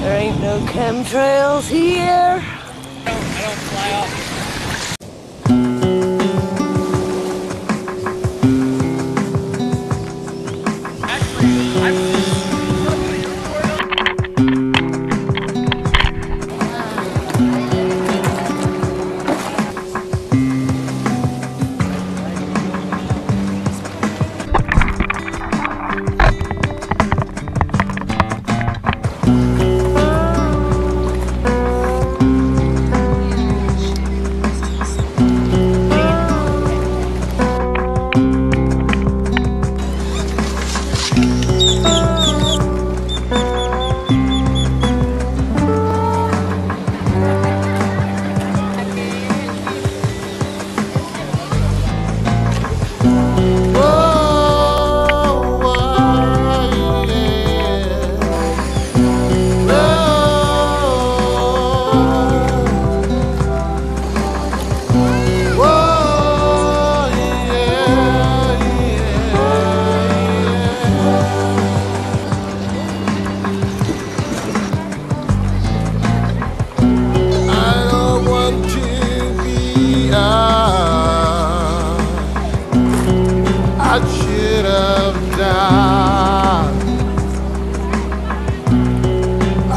There ain't no chemtrails here. Don't, don't fly off.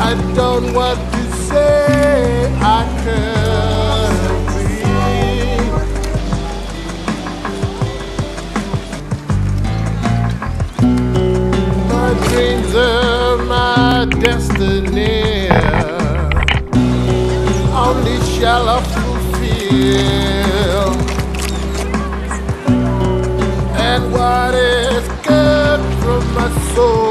I don't want to say I could breathe. My dreams are my destiny. Only shall I fulfill. And what is good for my soul?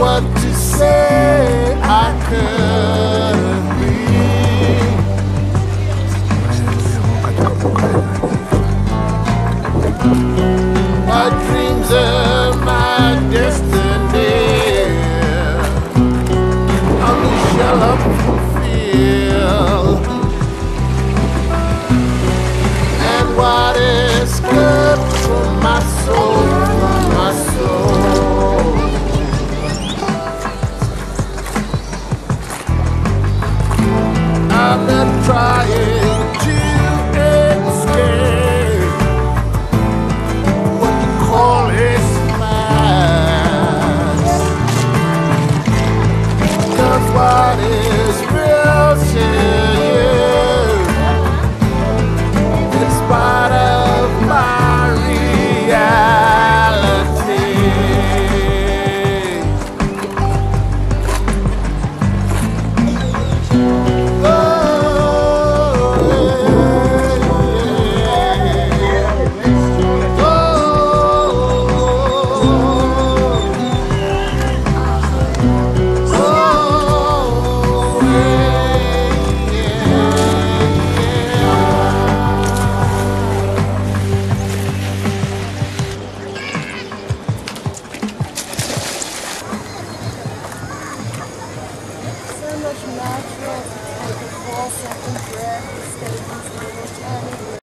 what to say, I couldn't be. I dream